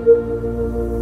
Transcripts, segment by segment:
Rya mbere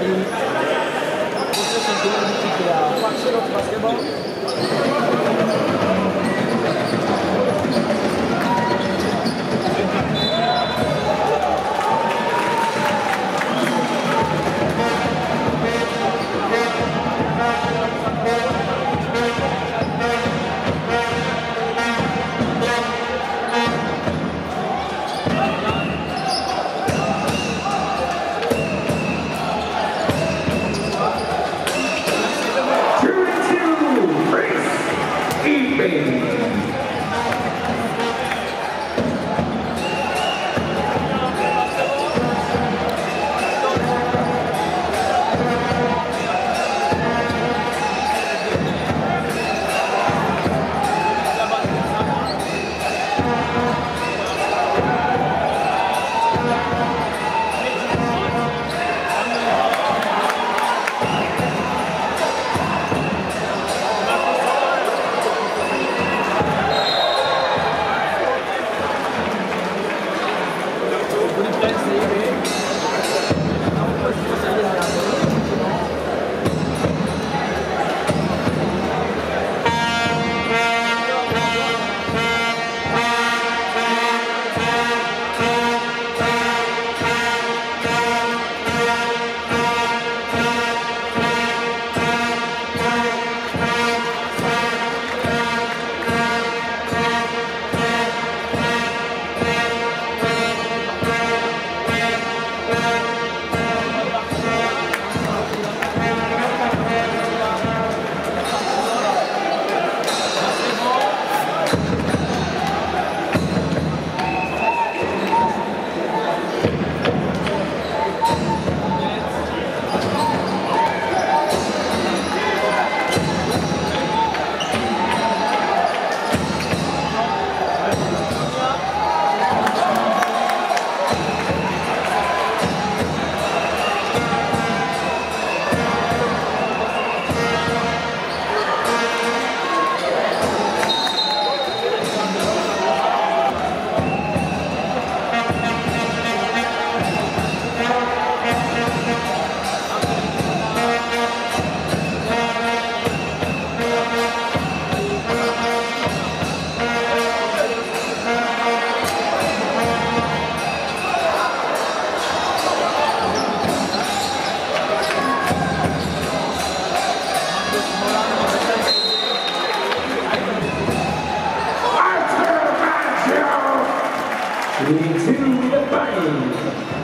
ndetse Obrigado.